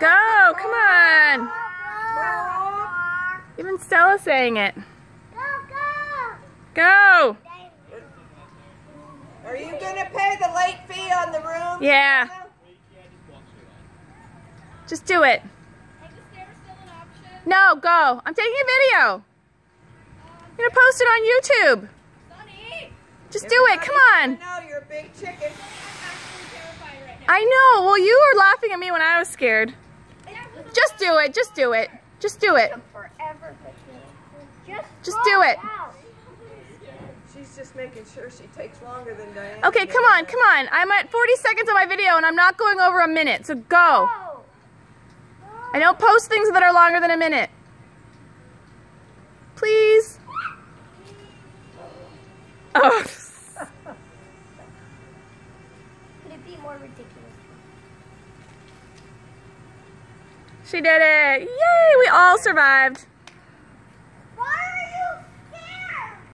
Go, come on. Even Stella's saying it. Go. Go. Go. Are you gonna pay the late fee on the room? Yeah. Just do it. No, go. I'm taking a video. I'm gonna post it on YouTube. Just do it. Come on. No, you're a big chicken. I know. Well, you were laughing at me when I was scared. Just do it. Just do it. Just do it. Just do it. She's just making sure she takes longer than Diane. Okay, come on, come on. I'm at 40 seconds of my video and I'm not going over a minute, so go. I don't post things that are longer than a minute. Please. Oh. Could it be more ridiculous? She did it. Yay, we all survived.